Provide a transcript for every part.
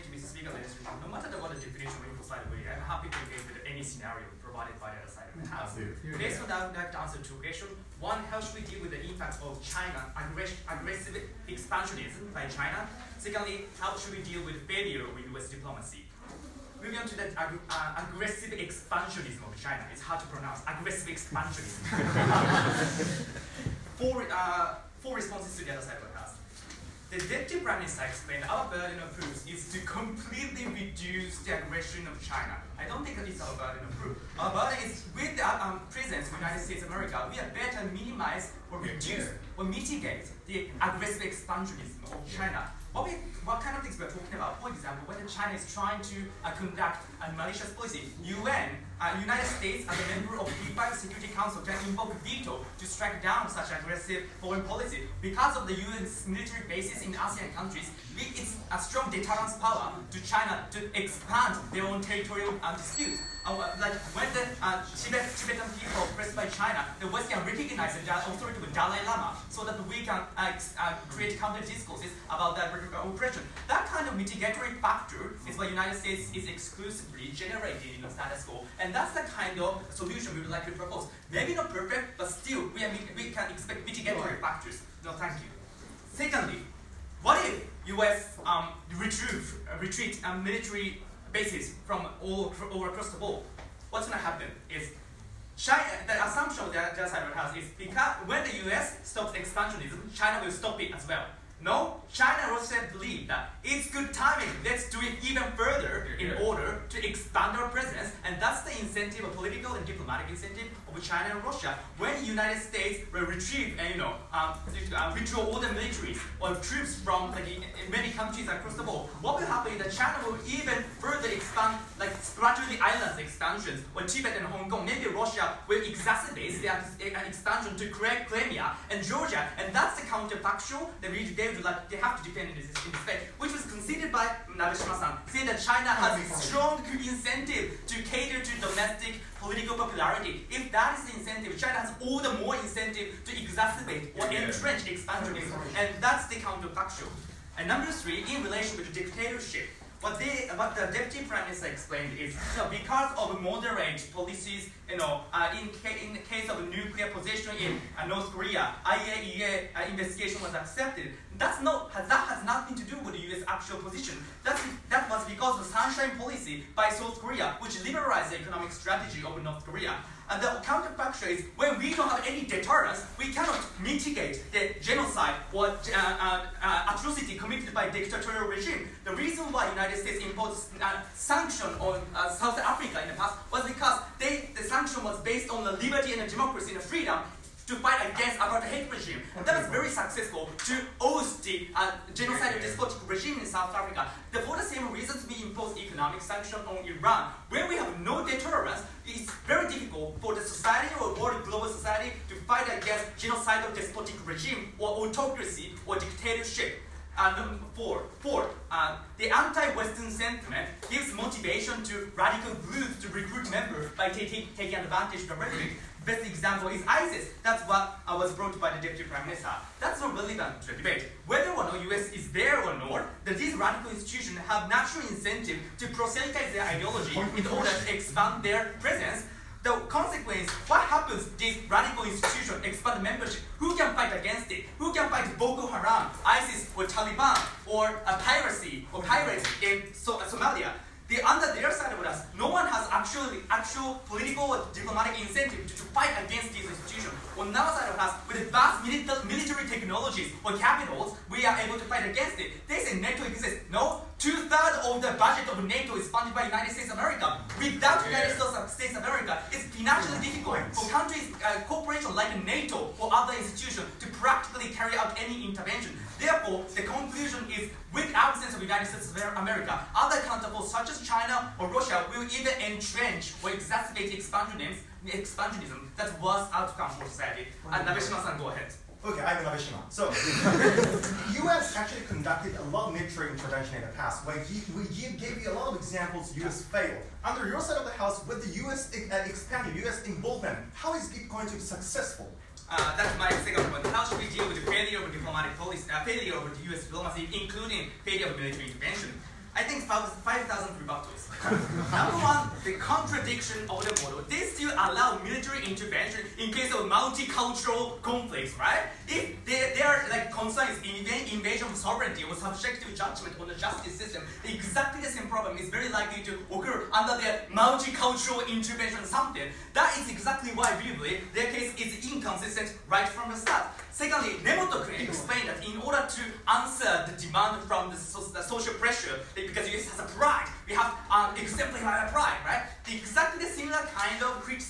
opportunity to speak on this, no matter what the definition we provide, we, I'm happy to engage with any scenario provided by the other side of the house. Today, so now I'd like to answer two questions. One, how should we deal with the impact of China aggress aggressive expansionism by China? Secondly, how should we deal with failure of US diplomacy? Moving on to the ag uh, aggressive expansionism of China. It's hard to pronounce. Aggressive expansionism. four, uh, four responses to the other side of the house. The deputy prime minister explained our burden of proof is to completely reduce the aggression of China. I don't think it's our burden of proof. Our burden is with the um, presence of the United States of America, we are better minimize or reduce or mitigate the aggressive expansionism of China. What, we, what kind of things we're talking about? For example, whether China is trying to uh, conduct a malicious policy, UN uh, United States, as a member of the P5 Security Council, can invoke veto to strike down such aggressive foreign policy. Because of the UN's military bases in ASEAN countries, it's a strong deterrence power to China to expand their own territorial uh, disputes. Uh, like when the uh, Tibet, Tibetan people oppressed by China, the West can recognize the authority of Dalai Lama so that we can uh, uh, create counter discourses about that oppression. That kind of mitigatory factor is what the United States is exclusively generating in the status quo, and that's the kind of solution we would like to propose. Maybe not perfect, but still we, are, we can expect mitigatory factors. No, thank you. Secondly, what if U.S. Um, retreat, retreat um, military bases from all, all across the world? What's going to happen is China, the assumption that the other house is because when the U.S. stops expansionism, China will stop it as well. No, China also believe that it's good timing. Let's do it even further in order to expand our presence, and that's the incentive, a political and diplomatic incentive of China and Russia. When the United States will retrieve and you know um, uh, withdraw all the militaries or troops from like, many countries across the world, what will happen is that China will even further expand, like gradually islands expansions, or Tibet and Hong Kong. Maybe Russia will exacerbate their expansion to create Crimea and Georgia, and that's the counterfactual that we like they have to defend in this, in fact, which was conceded by Nabeshima-san, saying that China has a strong incentive to cater to domestic political popularity. If that is the incentive, China has all the more incentive to exacerbate or entrench expansionism, and that's the counterfactual. And number three, in relation with the dictatorship, what, they, what the deputy prime minister explained is, you know, because of moderate policies, you know, uh, in, ca in the case of nuclear possession in uh, North Korea, IAEA uh, investigation was accepted. That's not, that has nothing to do with the U.S. actual position. That's, that was because of the sunshine policy by South Korea, which liberalized the economic strategy of North Korea. And the counterfactual is when we don't have any deterrence, we cannot mitigate the genocide or uh, uh, uh, atrocity committed by dictatorial regime. The reason why United States imposed uh, sanction on uh, South Africa in the past was because they, the sanction was based on the liberty and the democracy and the freedom to fight against apartheid regime. And that was very successful to oust the uh, genocidal despotic regime in South Africa. The, for the same reasons, we impose economic sanctions on Iran. When we have no deterrence, it's very difficult for the society or world global society to fight against genocidal despotic regime or autocracy or dictatorship. And number four, four uh, the anti-Western sentiment gives motivation to radical groups to recruit members by taking, taking advantage of the rhetoric best example is ISIS. That's what I was brought by the Deputy Prime Minister. That's not relevant to the debate. Whether or not US is there or not, that these radical institutions have natural incentive to proselytize their ideology in order to expand their presence. The consequence, what happens these radical institutions expand membership? Who can fight against it? Who can fight Boko Haram, ISIS, or Taliban, or a piracy, or pirates in so Somalia? They under their side of us. No one has actually actual political or diplomatic incentive to, to fight against these institutions. On our side of us, with vast military technologies or capitals, we are able to fight against it. They say NATO exists. No, two-thirds of the budget of NATO is funded by United States of America. Without. United States of America, it's financially difficult for countries, uh, corporations like NATO or other institutions to practically carry out any intervention. Therefore, the conclusion is with absence of United States of America, other counterparts such as China or Russia will either entrench or exacerbate expansionism, expansionism that's worse outcome for society. And Nabeshima-san, go ahead. Okay, I'm Nabeshima. So, U.S. actually conducted a lot of military intervention in the past. When we gave you a lot of examples, U.S. failed. Under your side of the house, with the U.S. Uh, expanding, U.S. involvement, how is it going to be successful? Uh, that's my second point. How should we deal with the failure of diplomatic policy, uh, failure of the U.S. diplomacy, including failure of military intervention? I think 5,000 rebuttals. Number one, the contradiction of the model. They still allow military intervention in case of multicultural conflicts, right? If their like concerns inv invasion of sovereignty or subjective judgment on the justice system, exactly the same problem is very likely to occur under their multicultural intervention something. That is exactly why we believe their case is inconsistent right from the start. Secondly, Nemoto explained that in order to answer the demand from the, so the social pressure, because US has a pride, we have um, exemplify a pride, right? Exactly the similar kind of criticism and pressure exists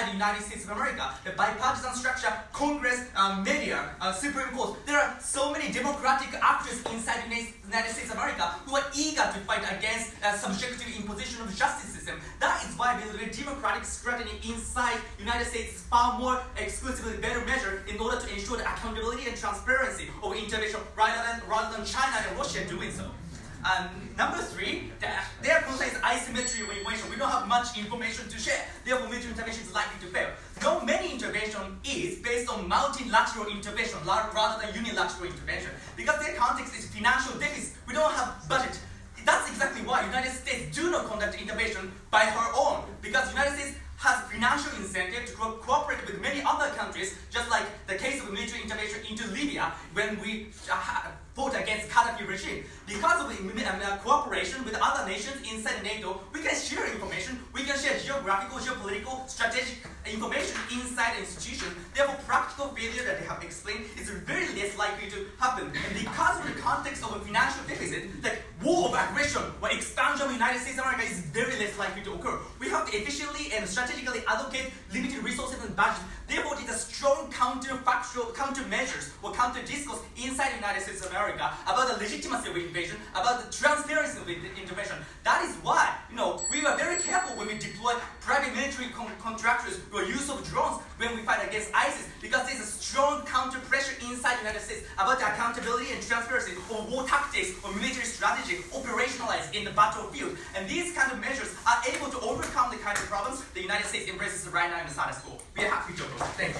inside the United States of America. The bipartisan structure, Congress, um, media, uh, Supreme Court. There are so many democratic actors inside the United States of America who are eager to fight against uh, subjective imposition of the justice system. That is why the democratic scrutiny inside United States is far more exclusively better measure in order to ensure the accountability and transparency of intervention rather than, rather than China and Russia doing so. And number three, their concern is asymmetry information. We don't have much information to share. Therefore, military intervention is likely to fail. No, many intervention is based on multilateral intervention rather than unilateral intervention. Because their context is financial deficit. We don't have budget. That's exactly why United States do not conduct intervention by her own. Because United States has financial incentive to co cooperate with many other countries, just like the case of military intervention into Libya when we uh, against Gaddafi regime. Because of uh, cooperation with other nations inside NATO, we can share information, we can share geographical, geopolitical, strategic information inside the institution. Therefore, practical failure that they have explained is very less likely to happen. And because of the context of a financial deficit, the war of aggression or expansion of United States of America is very less likely to occur. We have to efficiently and strategically allocate limited resources and budget. Therefore, it is a strong counterfactual countermeasures or counter discourse inside the United States of America about the legitimacy of invasion, about the transparency of the intervention. That is why, you know, we were very careful when we deploy private military con contractors or use of drones when we fight against ISIS because there's a strong counter inside the United States about the accountability and transparency of war tactics or military strategy operationalized in the battlefield. And these kind of measures are able to overcome the kind of problems the United States embraces right now in the status quo. We are happy to Thank you.